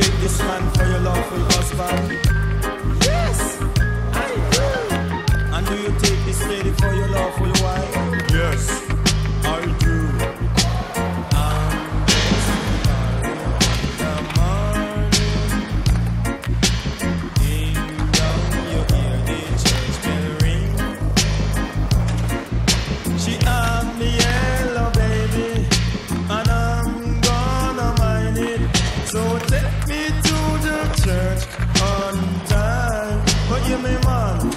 take this man for your lawful husband? Yes, I do. And do you take this lady for your lawful wife? Yes, I do. So take on time. But you me man,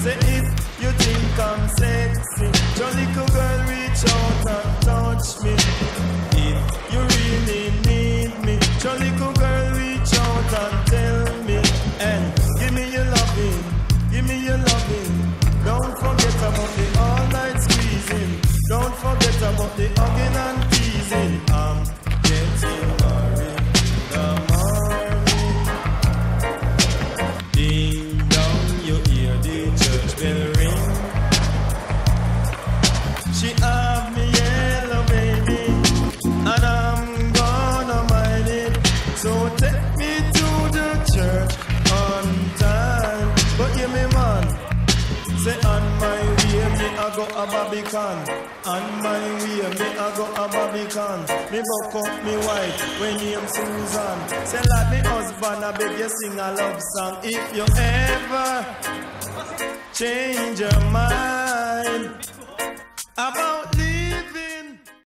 say if you think I'm sexy, your little girl reach out and touch me. If you really need me, your little girl reach out and tell me. And give me your loving, give me your loving. Don't forget about the all night squeezing. Don't forget about the hugging and teasing. I'm getting She have me yellow baby, and I'm gonna mind it. So take me to the church on time. But give me man, say on my way me I go a Barbican. On my way me I go a Barbican. Me buck up me wife when name Susan. Say like me husband I beg you sing a love song. If you ever change your mind.